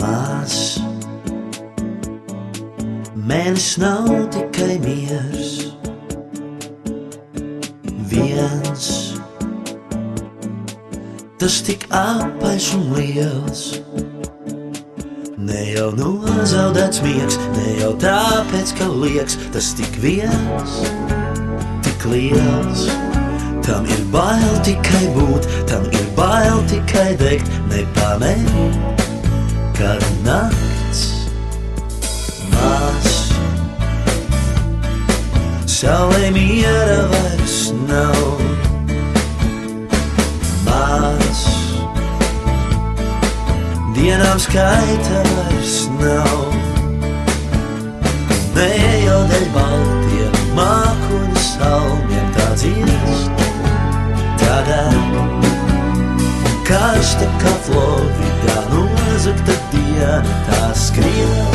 Mās Mēnesis nav tikai miers Viens. Tas tik apaļš un liels. Ne jau nu nozaudēts miegs Ne jau tāpēc, ka liekas. Tas tik viens Tik liels. Tam ir bail tikai būt, tam ir bail tikai degt, nepamanīt kad nakts mās. Saulē miera vairs nav. Mās. Dienām skaita vairs nav. Ne jau dēļ baltiem mākoņu salmiem tā dziest. Tādēļ karsta kā tā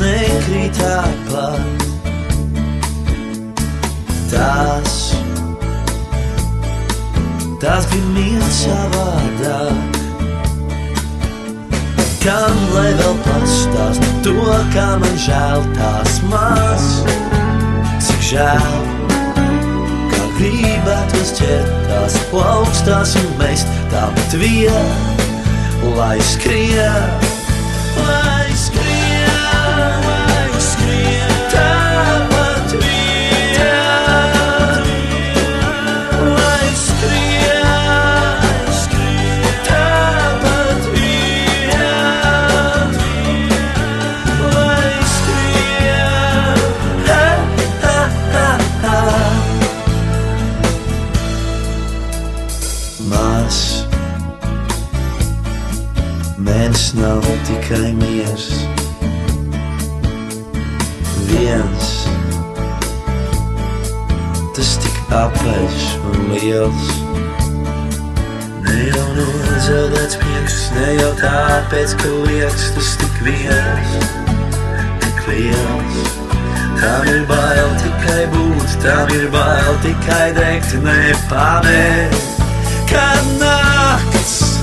nekrīt apkārt. Tās, tās grib mīlēt savādāk. Kam lai vēl pastāst to, kā man žēl tās mās, cik žēl. Kā gribētos ķert tās plaukstās un mest tāpat viena lai skrien, lai skrien, Mās. Mēnesis nav tikai miers, viens. Tas tik apaļš un liels. Ne jau nozaudēts miegs, ne jau tāpēc, ka liekas tas tik viens, tik liels. Tam ir bail tikai būt, tam ir bail tikai degt, nepanēt. Kad nakts, kad nakts.